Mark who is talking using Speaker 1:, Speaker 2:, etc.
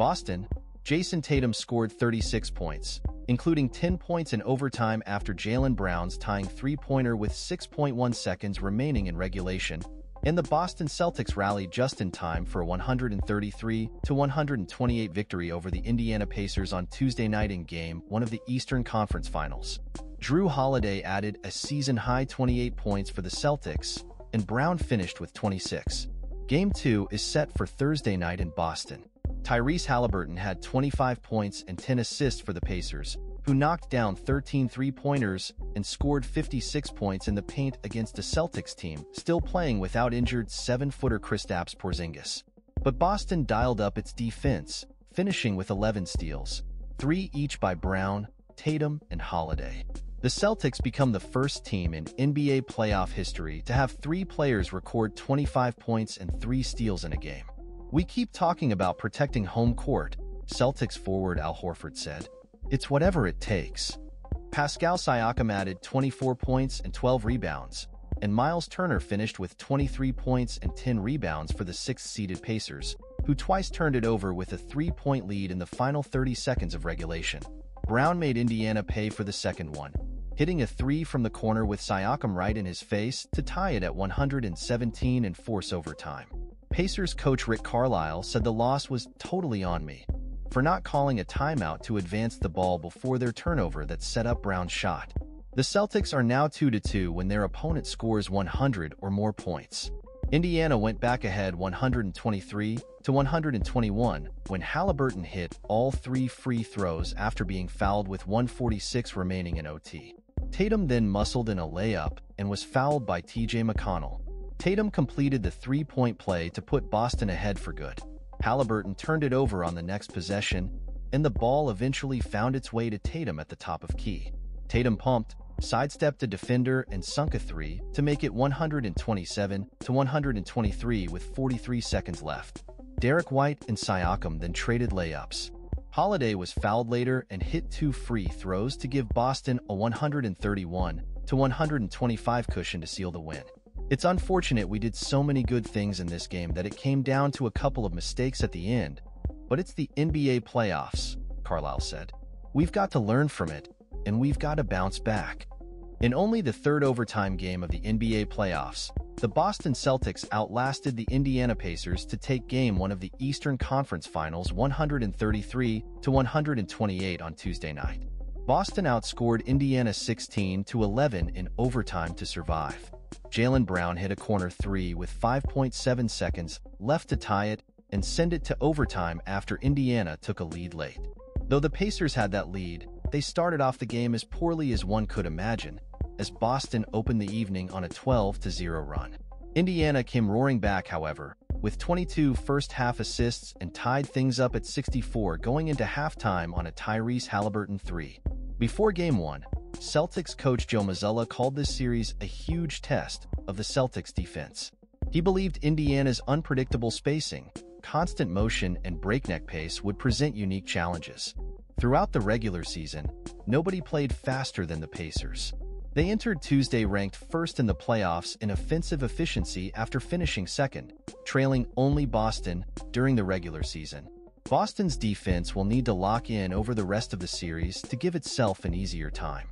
Speaker 1: Boston, Jayson Tatum scored 36 points, including 10 points in overtime after Jaylen Brown's tying three-pointer with 6.1 seconds remaining in regulation, and the Boston Celtics rallied just in time for a 133-128 victory over the Indiana Pacers on Tuesday night in Game 1 of the Eastern Conference Finals. Jrue Holiday added a season-high 28 points for the Celtics, and Brown finished with 26. Game 2 is set for Thursday night in Boston. Tyrese Halliburton had 25 points and 10 assists for the Pacers, who knocked down 13 three-pointers and scored 56 points in the paint against a Celtics team still playing without injured 7-footer Kristaps Porzingis. But Boston dialed up its defense, finishing with 11 steals, three each by Brown, Tatum, and Holiday. The Celtics become the first team in NBA playoff history to have three players record 25 points and three steals in a game. We keep talking about protecting home court, Celtics forward Al Horford said. It's whatever it takes. Pascal Siakam added 24 points and 12 rebounds, and Myles Turner finished with 23 points and 10 rebounds for the sixth-seeded Pacers, who twice turned it over with a three-point lead in the final 30 seconds of regulation. Brown made Indiana pay for the second one, hitting a three from the corner with Siakam right in his face to tie it at 117 and force overtime. Pacers coach Rick Carlisle said the loss was totally on me for not calling a timeout to advance the ball before their turnover that set up Brown's shot. The Celtics are now 2-2 when their opponent scores 100 or more points. Indiana went back ahead 123 to 121 when Halliburton hit all three free throws after being fouled with 146 remaining in OT. Tatum then muscled in a layup and was fouled by TJ McConnell. Tatum completed the three-point play to put Boston ahead for good. Halliburton turned it over on the next possession, and the ball eventually found its way to Tatum at the top of key. Tatum pumped, sidestepped a defender, and sunk a three to make it 127 to 123 with 43 seconds left. Derrick White and Siakam then traded layups. Holiday was fouled later and hit two free throws to give Boston a 131 to 125 cushion to seal the win. It's unfortunate we did so many good things in this game that it came down to a couple of mistakes at the end, but it's the NBA playoffs, Carlisle said. We've got to learn from it, and we've got to bounce back. In only the third overtime game of the NBA playoffs, the Boston Celtics outlasted the Indiana Pacers to take game one of the Eastern Conference Finals 133 to 128 on Tuesday night. Boston outscored Indiana 16 to 11 in overtime to survive. Jaylen Brown hit a corner three with 5.7 seconds left to tie it and send it to overtime after Indiana took a lead late. Though the Pacers had that lead, they started off the game as poorly as one could imagine, as Boston opened the evening on a 12-0 run. Indiana came roaring back, however, with 22 first-half assists and tied things up at 64 going into halftime on a Tyrese Halliburton 3. Before Game 1, Celtics coach Joe Mazzulla called this series a huge test of the Celtics defense. He believed Indiana's unpredictable spacing, constant motion, and breakneck pace would present unique challenges. Throughout the regular season, nobody played faster than the Pacers. They entered Tuesday ranked first in the playoffs in offensive efficiency after finishing second, trailing only Boston during the regular season. Boston's defense will need to lock in over the rest of the series to give itself an easier time.